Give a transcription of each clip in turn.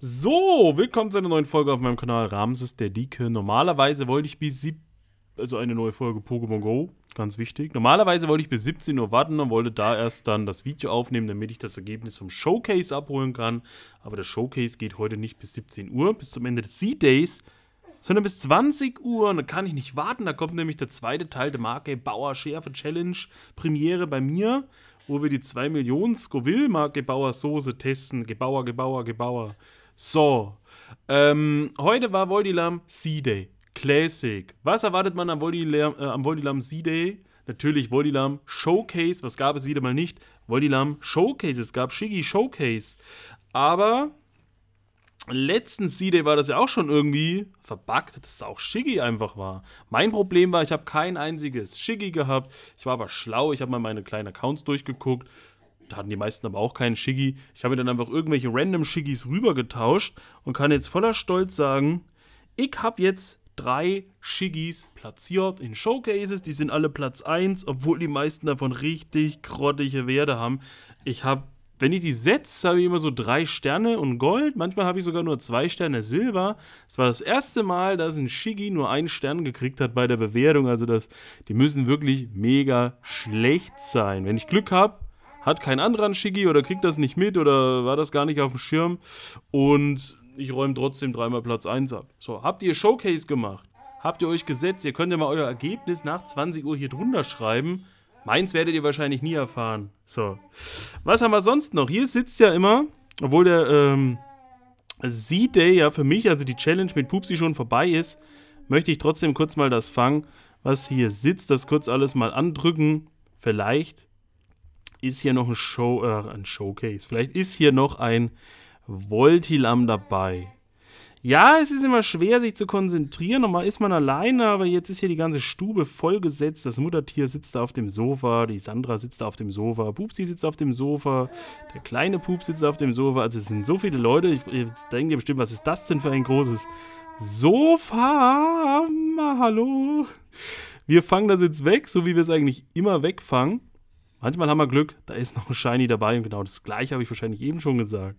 So, willkommen zu einer neuen Folge auf meinem Kanal Ramses der Dicke. Normalerweise wollte ich bis sieb also eine neue Folge Pokémon Go, ganz wichtig. Normalerweise wollte ich bis 17 Uhr warten und wollte da erst dann das Video aufnehmen, damit ich das Ergebnis vom Showcase abholen kann. Aber der Showcase geht heute nicht bis 17 Uhr, bis zum Ende des Sea-Days, sondern bis 20 Uhr. Und da kann ich nicht warten. Da kommt nämlich der zweite Teil der Marke Bauer Schärfe Challenge Premiere bei mir, wo wir die 2 Millionen Scoville Marke Bauer Soße testen. Gebauer, Gebauer, Gebauer. So, ähm, heute war Voldilam Sea Day. Classic. Was erwartet man am Voldilam, äh, am Voldilam Sea Day? Natürlich Voldilam Showcase. Was gab es wieder mal nicht? Voldilam Showcase. Es gab Shiggy Showcase. Aber letzten Sea Day war das ja auch schon irgendwie verbuggt, dass es auch Shiggy einfach war. Mein Problem war, ich habe kein einziges Shiggy gehabt. Ich war aber schlau. Ich habe mal meine kleinen Accounts durchgeguckt da hatten die meisten aber auch keinen Shiggy. Ich habe mir dann einfach irgendwelche random Shiggys rübergetauscht und kann jetzt voller Stolz sagen, ich habe jetzt drei Shiggys platziert in Showcases. Die sind alle Platz 1, obwohl die meisten davon richtig grottige Werte haben. Ich habe, wenn ich die setze, habe ich immer so drei Sterne und Gold. Manchmal habe ich sogar nur zwei Sterne Silber. Es war das erste Mal, dass ein Shiggy nur einen Stern gekriegt hat bei der Bewertung. Also das, die müssen wirklich mega schlecht sein. Wenn ich Glück habe, hat kein anderer einen Shiggy oder kriegt das nicht mit oder war das gar nicht auf dem Schirm und ich räume trotzdem dreimal Platz 1 ab. So, habt ihr Showcase gemacht? Habt ihr euch gesetzt? Ihr könnt ja mal euer Ergebnis nach 20 Uhr hier drunter schreiben. Meins werdet ihr wahrscheinlich nie erfahren. So. Was haben wir sonst noch? Hier sitzt ja immer, obwohl der ähm, Z-Day ja für mich, also die Challenge mit Pupsi schon vorbei ist, möchte ich trotzdem kurz mal das fangen, was hier sitzt, das kurz alles mal andrücken. Vielleicht ist hier noch ein, Show, äh, ein Showcase. Vielleicht ist hier noch ein Voltilam dabei. Ja, es ist immer schwer, sich zu konzentrieren. Normal ist man alleine, aber jetzt ist hier die ganze Stube vollgesetzt. Das Muttertier sitzt da auf dem Sofa, die Sandra sitzt da auf dem Sofa, Pupsi sitzt auf dem Sofa, der kleine Pup sitzt auf dem Sofa. Also es sind so viele Leute. Ich, ich denke bestimmt, was ist das denn für ein großes Sofa? Hallo. Wir fangen das jetzt weg, so wie wir es eigentlich immer wegfangen. Manchmal haben wir Glück, da ist noch ein Shiny dabei und genau das gleiche habe ich wahrscheinlich eben schon gesagt.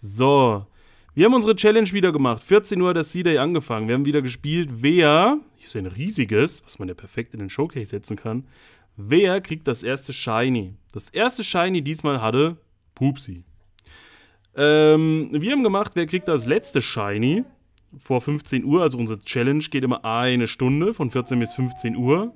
So, wir haben unsere Challenge wieder gemacht. 14 Uhr hat das C-Day angefangen. Wir haben wieder gespielt, wer, hier ist ein riesiges, was man ja perfekt in den Showcase setzen kann, wer kriegt das erste Shiny? Das erste Shiny diesmal hatte Pupsi. Ähm, wir haben gemacht, wer kriegt das letzte Shiny vor 15 Uhr. Also unsere Challenge geht immer eine Stunde, von 14 bis 15 Uhr.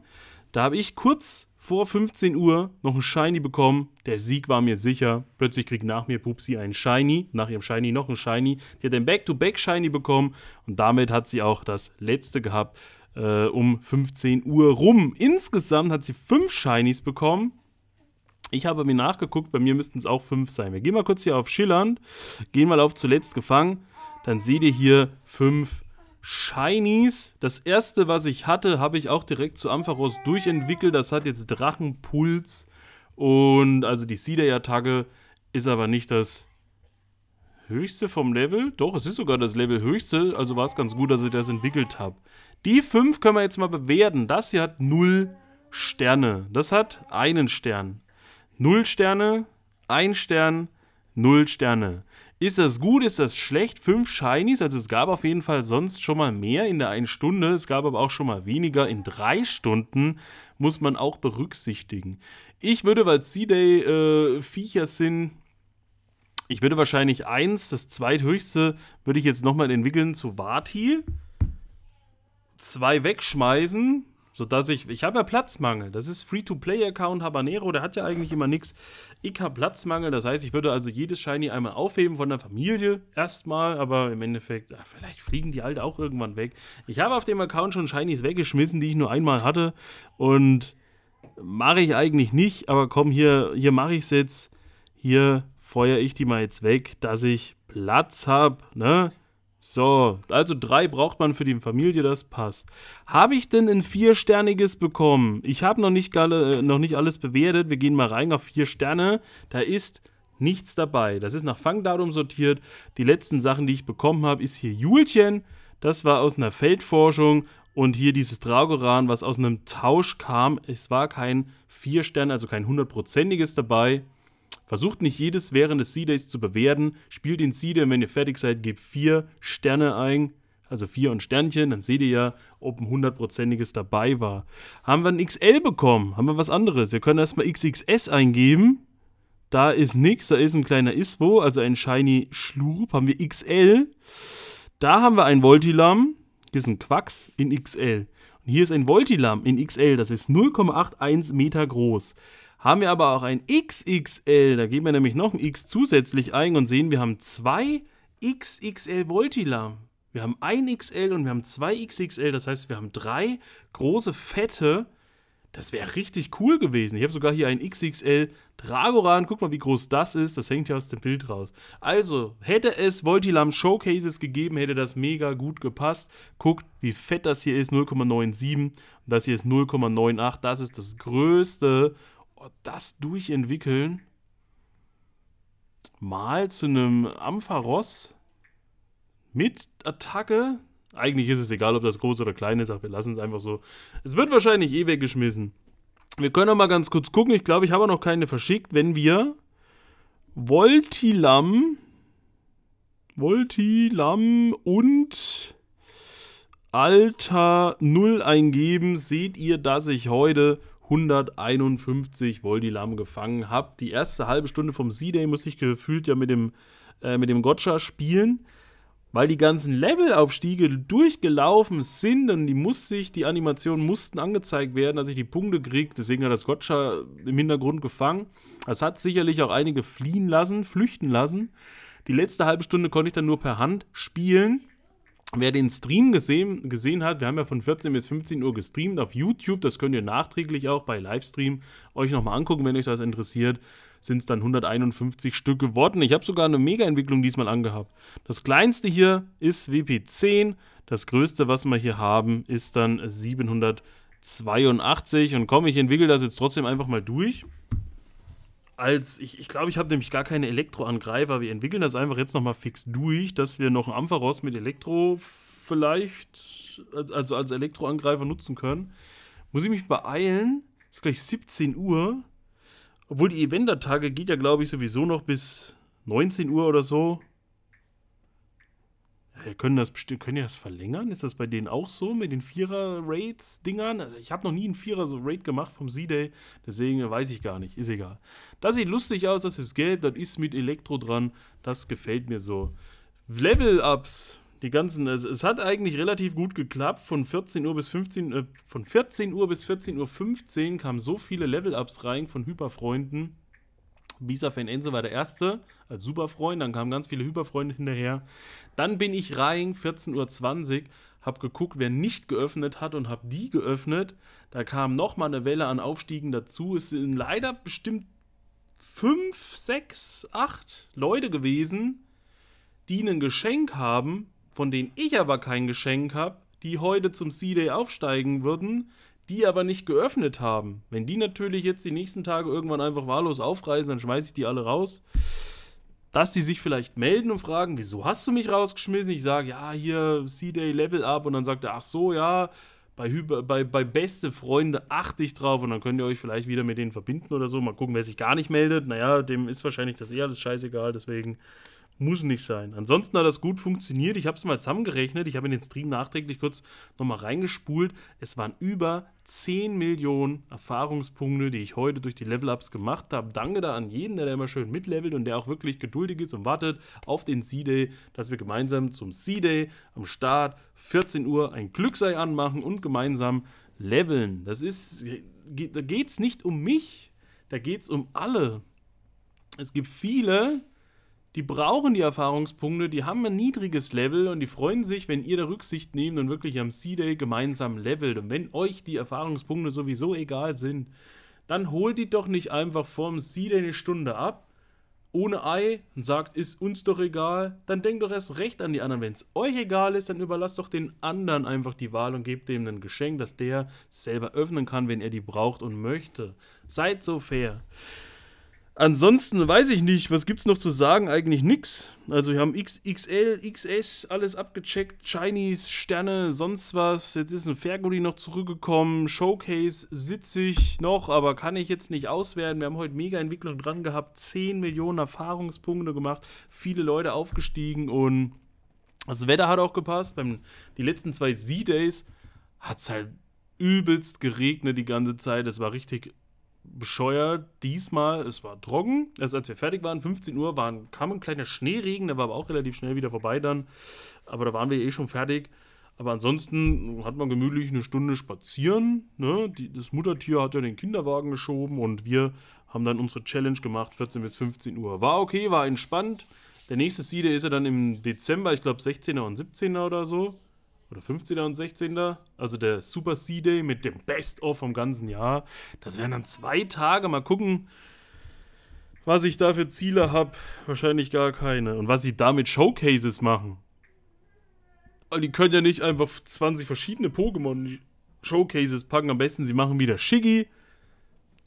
Da habe ich kurz vor 15 Uhr noch ein Shiny bekommen. Der Sieg war mir sicher. Plötzlich kriegt nach mir Pupsi ein Shiny, nach ihrem Shiny noch ein Shiny. Sie hat ein Back-to-Back-Shiny bekommen und damit hat sie auch das letzte gehabt äh, um 15 Uhr rum. Insgesamt hat sie fünf Shinies bekommen. Ich habe mir nachgeguckt, bei mir müssten es auch fünf sein. Wir gehen mal kurz hier auf Schillernd, gehen mal auf zuletzt gefangen. Dann seht ihr hier fünf Shinies. Das erste, was ich hatte, habe ich auch direkt zu Ampharos durchentwickelt. Das hat jetzt Drachenpuls. Und also die Seeder-Attacke ist aber nicht das höchste vom Level. Doch, es ist sogar das Level höchste. Also war es ganz gut, dass ich das entwickelt habe. Die 5 können wir jetzt mal bewerten. Das hier hat 0 Sterne. Das hat einen Stern. 0 Sterne, 1 Stern, 0 Sterne. Ist das gut? Ist das schlecht? Fünf Shinies, also es gab auf jeden Fall sonst schon mal mehr in der einen Stunde, es gab aber auch schon mal weniger in drei Stunden, muss man auch berücksichtigen. Ich würde, weil C-Day äh, Viecher sind, ich würde wahrscheinlich eins, das zweithöchste, würde ich jetzt nochmal entwickeln zu Vati. Zwei wegschmeißen, sodass ich, ich habe ja Platzmangel. Das ist Free-to-Play-Account Habanero, der hat ja eigentlich immer nichts. Ich habe Platzmangel, das heißt, ich würde also jedes Shiny einmal aufheben von der Familie erstmal, aber im Endeffekt, ach, vielleicht fliegen die halt auch irgendwann weg. Ich habe auf dem Account schon Shinies weggeschmissen, die ich nur einmal hatte und mache ich eigentlich nicht, aber komm, hier, hier mache ich es jetzt. Hier feuere ich die mal jetzt weg, dass ich Platz habe, ne? So, also drei braucht man für die Familie, das passt. Habe ich denn ein viersterniges bekommen? Ich habe noch, nicht äh, noch nicht alles bewertet. Wir gehen mal rein auf vier Sterne. Da ist nichts dabei. Das ist nach Fangdatum sortiert. Die letzten Sachen, die ich bekommen habe, ist hier Julchen. Das war aus einer Feldforschung. Und hier dieses Dragoran, was aus einem Tausch kam. Es war kein vier Sterne, also kein hundertprozentiges dabei. Versucht nicht jedes während des C-Days zu bewerten. Spielt den C-Day und wenn ihr fertig seid, gebt vier Sterne ein. Also vier und Sternchen, dann seht ihr ja, ob ein hundertprozentiges dabei war. Haben wir ein XL bekommen? Haben wir was anderes? Wir können erstmal XXS eingeben. Da ist nichts, da ist ein kleiner Iswo, also ein Shiny Schlurp. Haben wir XL. Da haben wir ein Voltilam. Hier ist ein Quacks in XL. Und hier ist ein Voltilam in XL, das ist 0,81 Meter groß. Haben wir aber auch ein XXL, da geben wir nämlich noch ein X zusätzlich ein und sehen, wir haben zwei XXL Voltilam. Wir haben ein XL und wir haben zwei XXL, das heißt, wir haben drei große, fette. Das wäre richtig cool gewesen. Ich habe sogar hier ein XXL Dragoran. Guck mal, wie groß das ist. Das hängt ja aus dem Bild raus. Also, hätte es Voltilam Showcases gegeben, hätte das mega gut gepasst. Guckt, wie fett das hier ist. 0,97. Und das hier ist 0,98. Das ist das größte das durchentwickeln, mal zu einem Ampharos mit Attacke. Eigentlich ist es egal, ob das groß oder klein ist, aber wir lassen es einfach so. Es wird wahrscheinlich eh weggeschmissen. Wir können noch mal ganz kurz gucken. Ich glaube, ich habe noch keine verschickt. Wenn wir Voltilam, Voltilam und Alter 0 eingeben, seht ihr, dass ich heute 151 Voldilam gefangen habe. Die erste halbe Stunde vom C-Day musste ich gefühlt ja mit dem, äh, mit dem Gotcha spielen, weil die ganzen Levelaufstiege durchgelaufen sind und die musste ich, die Animationen mussten angezeigt werden, dass ich die Punkte kriege. Deswegen hat das Gotcha im Hintergrund gefangen. Das hat sicherlich auch einige fliehen lassen, flüchten lassen. Die letzte halbe Stunde konnte ich dann nur per Hand spielen. Wer den Stream gesehen, gesehen hat, wir haben ja von 14 bis 15 Uhr gestreamt auf YouTube, das könnt ihr nachträglich auch bei Livestream euch nochmal angucken, wenn euch das interessiert, sind es dann 151 Stück geworden. Ich habe sogar eine Mega-Entwicklung diesmal angehabt. Das kleinste hier ist WP10, das größte, was wir hier haben, ist dann 782 und komm, ich entwickle das jetzt trotzdem einfach mal durch als ich, ich glaube, ich habe nämlich gar keine Elektroangreifer. Wir entwickeln das einfach jetzt nochmal fix durch, dass wir noch einen Ampharos mit Elektro vielleicht, also als Elektroangreifer nutzen können. Muss ich mich beeilen? Ist gleich 17 Uhr. Obwohl die Event-Tage geht ja, glaube ich, sowieso noch bis 19 Uhr oder so. Ja, können das können ja das verlängern? Ist das bei denen auch so mit den Vierer-Raids-Dingern? Also ich habe noch nie einen Vierer-Raid gemacht vom Z-Day, deswegen weiß ich gar nicht. Ist egal. Das sieht lustig aus, das ist gelb, das ist mit Elektro dran. Das gefällt mir so. Level-Ups, die ganzen, es, es, hat eigentlich relativ gut geklappt. Von 14 Uhr bis 15, äh, von 14 Uhr bis 14 Uhr 15 kamen so viele Level-Ups rein von Hyperfreunden. Bisa Fan Enzo war der erste als Superfreund, dann kamen ganz viele Hyperfreunde hinterher. Dann bin ich rein, 14.20 Uhr, hab geguckt, wer nicht geöffnet hat und hab die geöffnet. Da kam nochmal eine Welle an Aufstiegen dazu. Es sind leider bestimmt 5, 6, 8 Leute gewesen, die ein Geschenk haben, von denen ich aber kein Geschenk habe, die heute zum C-Day aufsteigen würden, die aber nicht geöffnet haben. Wenn die natürlich jetzt die nächsten Tage irgendwann einfach wahllos aufreisen, dann schmeiße ich die alle raus. Dass die sich vielleicht melden und fragen, wieso hast du mich rausgeschmissen? Ich sage, ja, hier C-Day Level Up und dann sagt er, ach so, ja, bei, bei, bei beste Freunde achte ich drauf und dann könnt ihr euch vielleicht wieder mit denen verbinden oder so. Mal gucken, wer sich gar nicht meldet. Naja, dem ist wahrscheinlich das eher alles scheißegal, deswegen muss nicht sein. Ansonsten hat das gut funktioniert. Ich habe es mal zusammengerechnet. Ich habe in den Stream nachträglich kurz nochmal reingespult. Es waren über 10 Millionen Erfahrungspunkte, die ich heute durch die Level-Ups gemacht habe. Danke da an jeden, der da immer schön mitlevelt und der auch wirklich geduldig ist und wartet auf den C-Day, dass wir gemeinsam zum C-Day am Start 14 Uhr ein Glücksei anmachen und gemeinsam leveln. Das ist, da geht es nicht um mich, da geht es um alle. Es gibt viele, die brauchen die Erfahrungspunkte, die haben ein niedriges Level und die freuen sich, wenn ihr da Rücksicht nehmt und wirklich am C-Day gemeinsam levelt. Und wenn euch die Erfahrungspunkte sowieso egal sind, dann holt die doch nicht einfach vorm C-Day eine Stunde ab, ohne Ei und sagt, ist uns doch egal. Dann denkt doch erst recht an die anderen. Wenn es euch egal ist, dann überlasst doch den anderen einfach die Wahl und gebt dem ein Geschenk, dass der selber öffnen kann, wenn er die braucht und möchte. Seid so fair. Ansonsten weiß ich nicht, was gibt's noch zu sagen? Eigentlich nix. Also wir haben XXL, XS, alles abgecheckt, Chinese, Sterne, sonst was. Jetzt ist ein Fergoli noch zurückgekommen, Showcase sitze ich noch, aber kann ich jetzt nicht auswerten. Wir haben heute mega Entwicklung dran gehabt, 10 Millionen Erfahrungspunkte gemacht, viele Leute aufgestiegen und das Wetter hat auch gepasst. Beim, die letzten zwei Z-Days hat es halt übelst geregnet die ganze Zeit. Es war richtig bescheuert. Diesmal, es war trocken. Also als wir fertig waren, 15 Uhr, waren, kam ein kleiner Schneeregen, der war aber auch relativ schnell wieder vorbei dann. Aber da waren wir eh schon fertig. Aber ansonsten hat man gemütlich eine Stunde spazieren. Ne? Die, das Muttertier hat ja den Kinderwagen geschoben und wir haben dann unsere Challenge gemacht, 14 bis 15 Uhr. War okay, war entspannt. Der nächste Siede ist ja dann im Dezember, ich glaube 16er und 17er oder so. Oder 15er und 16er. Also der Super C-Day mit dem Best-of vom ganzen Jahr. Das wären dann zwei Tage. Mal gucken, was ich da für Ziele habe. Wahrscheinlich gar keine. Und was sie da mit Showcases machen. Weil die können ja nicht einfach 20 verschiedene Pokémon Showcases packen. Am besten sie machen wieder Shiggy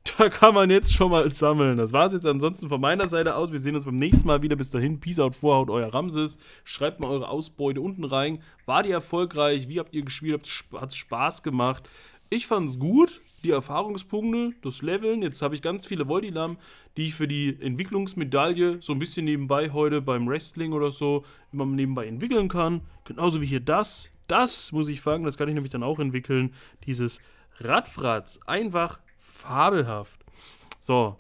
da kann man jetzt schon mal sammeln. Das war es jetzt ansonsten von meiner Seite aus. Wir sehen uns beim nächsten Mal wieder. Bis dahin, Peace out, Vorhaut, euer Ramses. Schreibt mal eure Ausbeute unten rein. War die erfolgreich? Wie habt ihr gespielt? Hat es Spaß gemacht? Ich fand es gut. Die Erfahrungspunkte, das Leveln. Jetzt habe ich ganz viele Voldilam, die ich für die Entwicklungsmedaille so ein bisschen nebenbei heute beim Wrestling oder so immer nebenbei entwickeln kann. Genauso wie hier das. Das muss ich fangen. Das kann ich nämlich dann auch entwickeln. Dieses Radfratz. Einfach fabelhaft. So.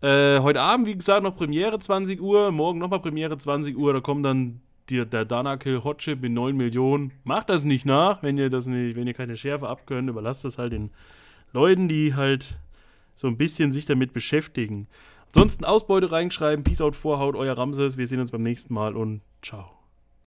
Äh, heute Abend, wie gesagt, noch Premiere 20 Uhr. Morgen nochmal Premiere 20 Uhr. Da kommt dann die, der Danakill Hotchip mit 9 Millionen. Macht das nicht nach, wenn ihr das nicht, wenn ihr keine Schärfe abkönnt. Überlasst das halt den Leuten, die halt so ein bisschen sich damit beschäftigen. Ansonsten Ausbeute reinschreiben. Peace out, Vorhaut, euer Ramses. Wir sehen uns beim nächsten Mal und ciao.